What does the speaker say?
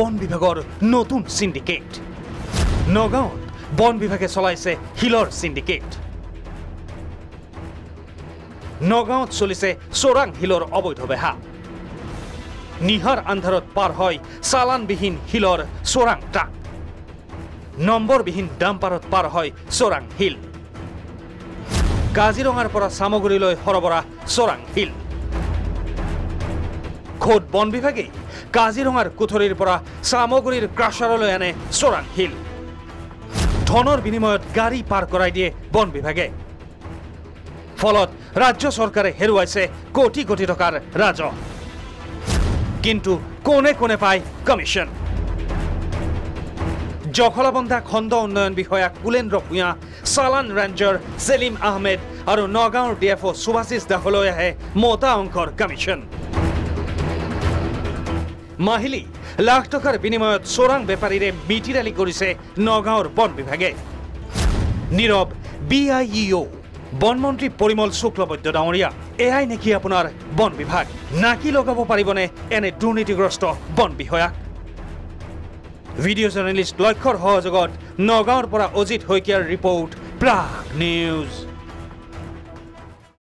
বন বিভাগৰ নতুন চিণ্ডিকেট নগাঁৱত বন বিভাগে চলাইছে শিলৰ চিণ্ডিকেট নগাঁৱত চলিছে চোৰাং শিলৰ অবৈধ বেহা। নিশাৰ আন্ধাৰত পাৰ হয় চালানবিহীন শিলৰ চোৰাং ট্ৰাক। নম্বৰবিহীন ডাম্পাৰত পাৰ হয় চোৰাং শিল কাজিৰঙাৰ পৰা চামগুৰিলৈ সৰবৰাহ চোৰাং শিল খোদ বন বিভাগেই কাজিৰঙাৰ কুঠৰিৰ পৰা চামগুৰিৰ ক্ৰাছাৰলৈ আনে চোৰাং শিল ধনৰ বিনিময়ত গাড়ী পাৰ কৰাই দিয়ে বন বিভাগে। ফলত ৰাজ্য চৰকাৰে হেৰুৱাইছে কোটি কোটি টকাৰ ৰাজহ। কিন্তু কোনে কোনে পায় কমিশ্যন? জখলাবন্ধা খণ্ড উন্নয়ন বিষয়া কুলেন্দ্ৰ ভূঞা চালান ৰেঞ্জাৰ ছেলিম আহমেদ আৰু নগাঁৱৰ ডি এফ অ' সুভাশিষ দাসলৈ আহে মোটা অংকৰ কমিশ্যন। মাহিলী লাখ টকাৰ বিনিময়ত চোৰাং বেপাৰীৰে মিতিৰালি কৰিছে নগাঁৱৰ বন বিভাগে। নীৰৱ বি ই অ' বনমন্ত্ৰী পৰিমল শুক্লবৈদ্য ডাঙৰীয়া এয়াই নেকি আপোনাৰ বন বিভাগ? নাকি লগাব পাৰিবনে এনে দুৰ্নীতিগ্ৰস্ত বন বিষয়াক? ভিডিঅ' জাৰ্নেলিষ্ট লক্ষ্যৰ সহযোগত নগাঁৱৰ পৰা অজিত শইকীয়াৰ ৰিপৰ্ট প্ৰাগ নিউজ।